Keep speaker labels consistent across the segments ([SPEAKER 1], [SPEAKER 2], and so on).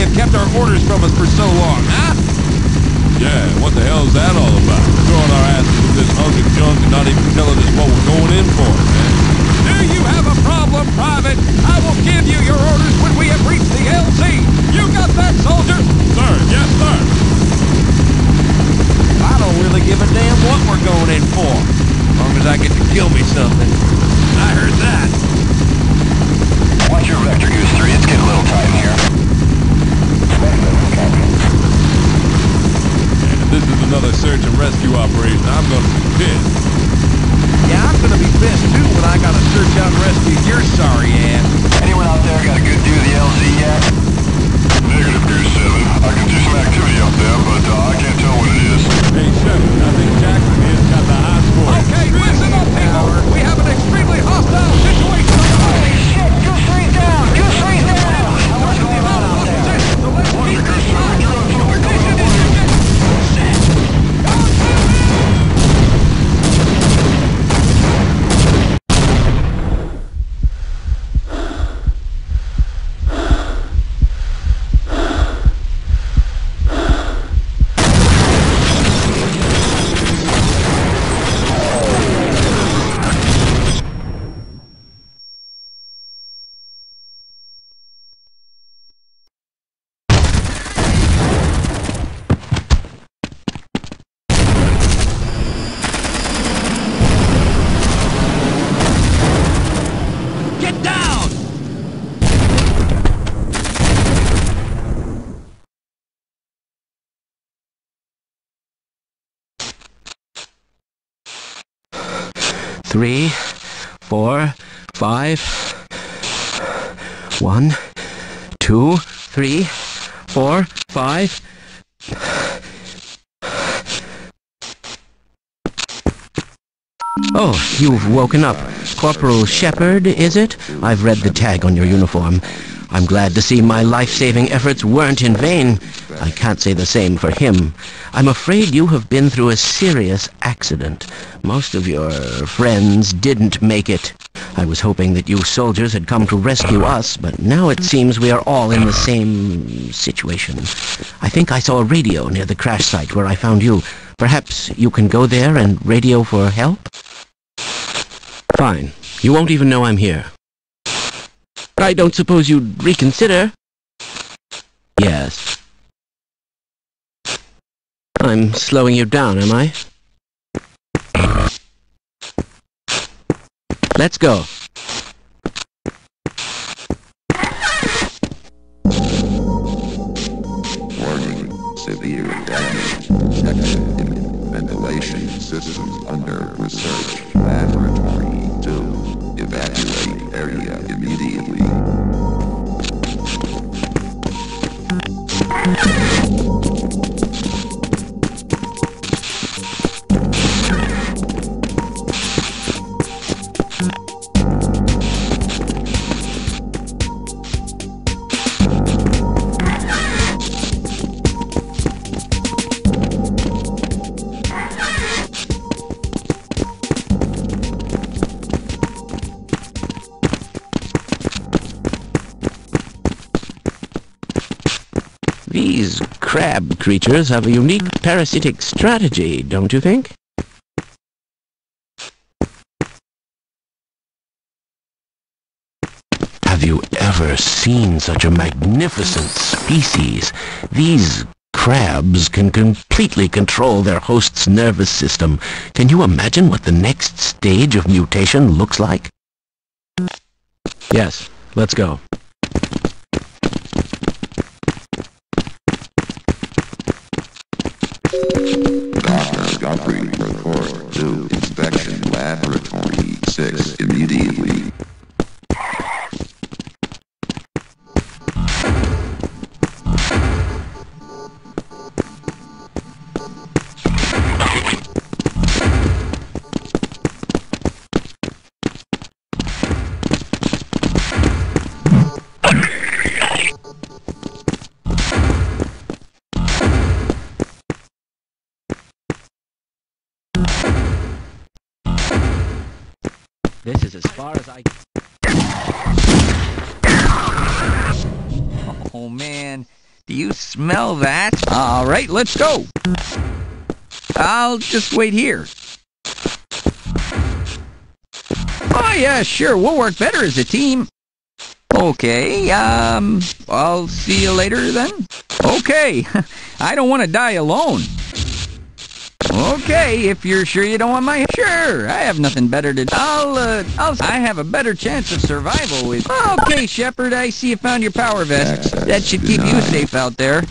[SPEAKER 1] they have kept our orders from us for so long, huh?
[SPEAKER 2] Yeah, what the hell is that all about? Throwing our asses in this hunk of junk and not even telling us what we're going in for, man.
[SPEAKER 1] Do you have a problem, Private? I will give you your orders when we have reached the LZ. You got that, soldier?
[SPEAKER 2] Sir, yes, sir.
[SPEAKER 1] I don't really give a damn what we're going in for. As long as I get to kill me something. I heard that.
[SPEAKER 3] Watch your vector, Goose 3. It's getting a little tight in here.
[SPEAKER 2] If this is another search and rescue operation, I'm gonna be pissed.
[SPEAKER 1] Yeah, I'm gonna be pissed too when I gotta search out and rescue your sorry ass.
[SPEAKER 3] Anyone out there got a good view of the LZ yet?
[SPEAKER 4] Negative, Goose 7. I can see some activity out there, but uh, I can't tell what it is.
[SPEAKER 2] Hey, Shepard, I think Jackson here's got the hot for it.
[SPEAKER 1] Okay, listen up, people. We have an extremely hostile situation.
[SPEAKER 3] Holy shit! Goose 3's down! Goose 3's down! How much going on out there?
[SPEAKER 1] So let's keep
[SPEAKER 4] Goose
[SPEAKER 1] this
[SPEAKER 4] 7,
[SPEAKER 1] hot.
[SPEAKER 4] you're on something coming up on you.
[SPEAKER 1] Get down!
[SPEAKER 5] Three, four, five. One, two, three, four, five. Oh, you've woken up. Corporal Shepard, is it? I've read the tag on your uniform. I'm glad to see my life-saving efforts weren't in vain. I can't say the same for him. I'm afraid you have been through a serious accident. Most of your friends didn't make it. I was hoping that you soldiers had come to rescue us, but now it seems we are all in the same situation. I think I saw a radio near the crash site where I found you. Perhaps you can go there and radio for help? Fine. You won't even know I'm here. I don't suppose you'd reconsider? Yes. I'm slowing you down, am I? Let's go.
[SPEAKER 6] Warning, severe damage. Ventilation systems under research.
[SPEAKER 5] Crab creatures have a unique parasitic strategy, don't you think? Have you ever seen such a magnificent species? These crabs can completely control their host's nervous system. Can you imagine what the next stage of mutation looks like? Yes, let's go.
[SPEAKER 6] Laboratory 6 immediately.
[SPEAKER 5] This is as far as I...
[SPEAKER 7] Can Oh man, do you smell that? All right, let's go. I'll just wait here. Oh yeah, sure, we'll work better as a team. Okay, um, I'll see you later then. Okay, I don't want to die alone. Okay, if you're sure you don't want my sure, I have nothing better to. I'll uh, I'll I have a better chance of survival with. Okay, Shepard, I see you found your power vest. That should keep you safe out there.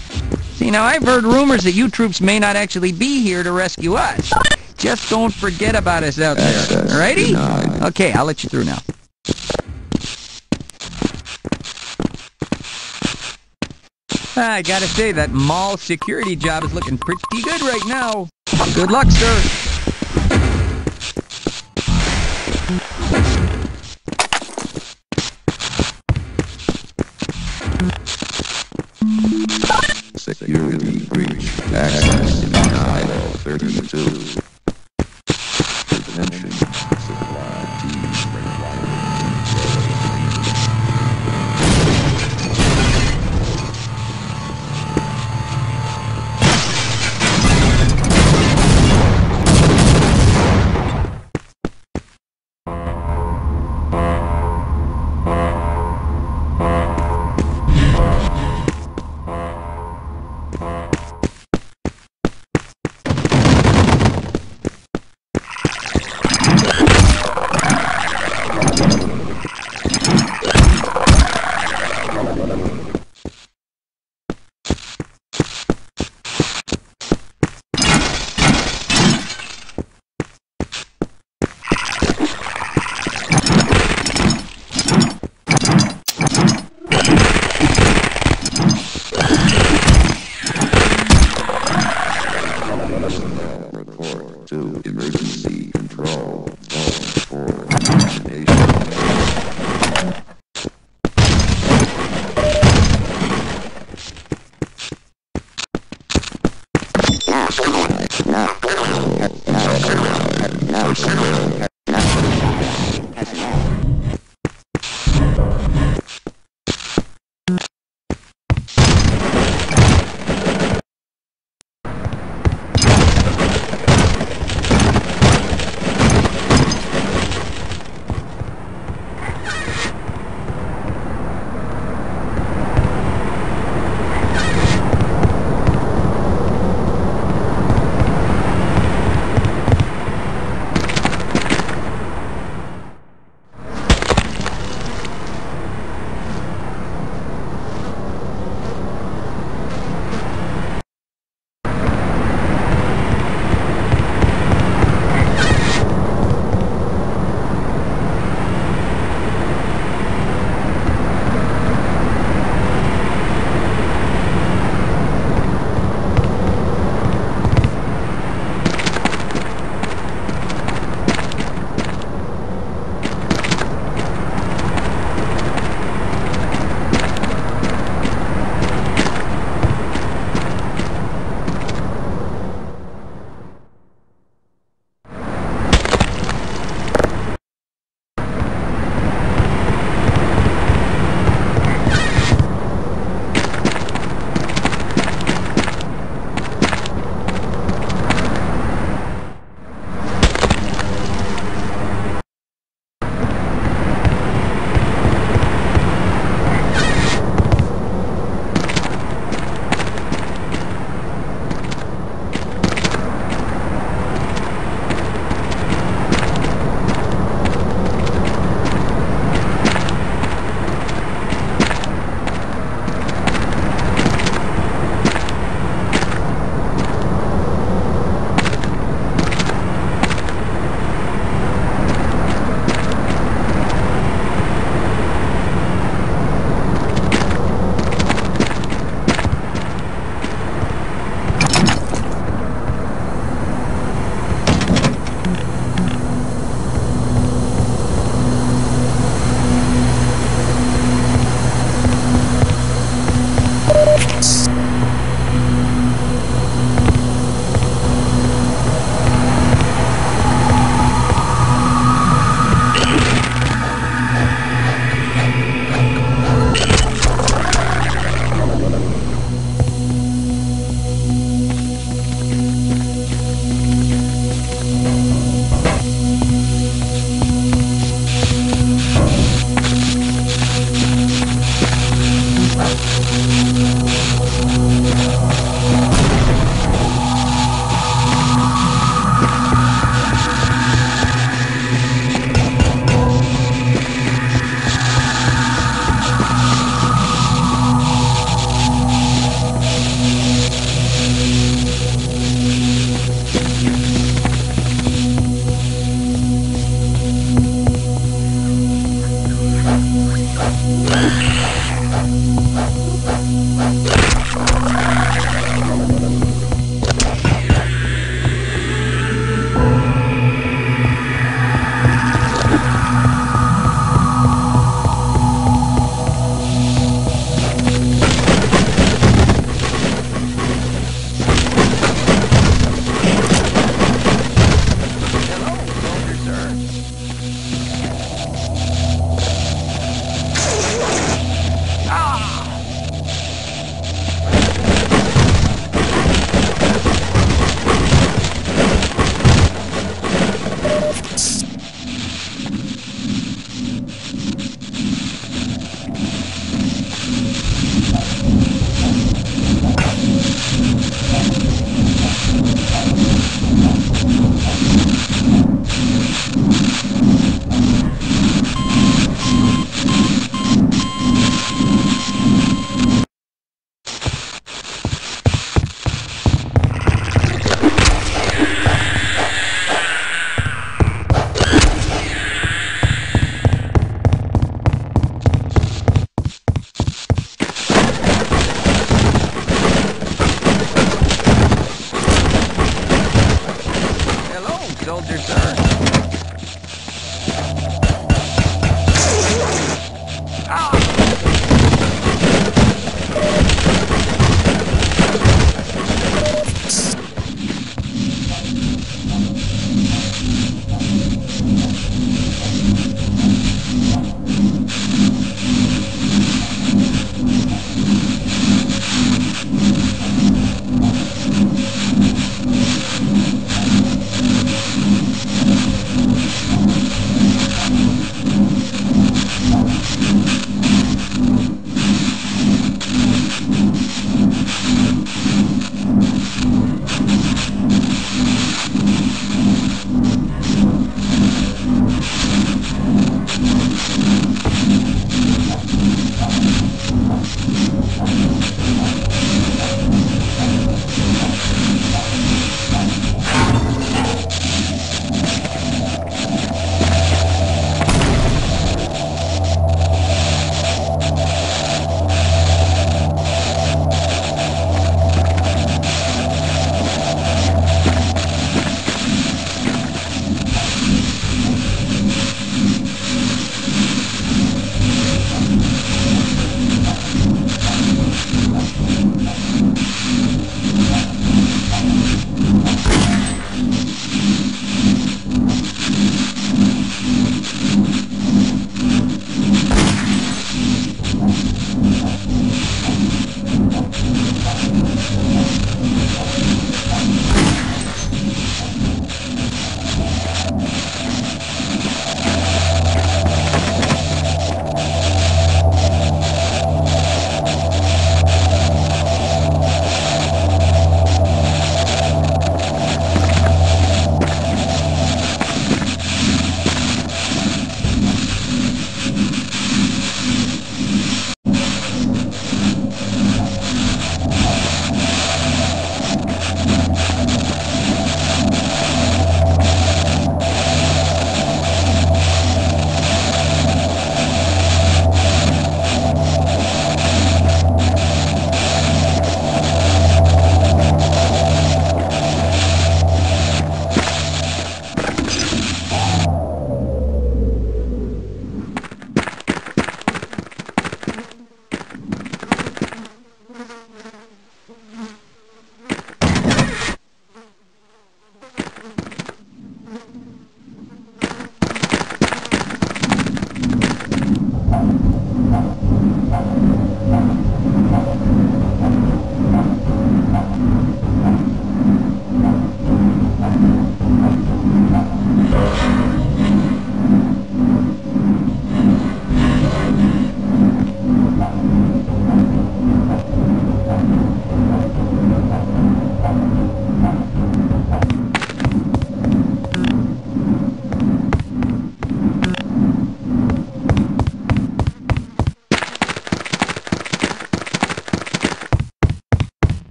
[SPEAKER 7] See, now I've heard rumors that you troops may not actually be here to rescue us. Just don't forget about us out there. Alrighty? Okay, I'll let you through now. I gotta say, that mall security job is looking pretty good right now. Good luck, sir.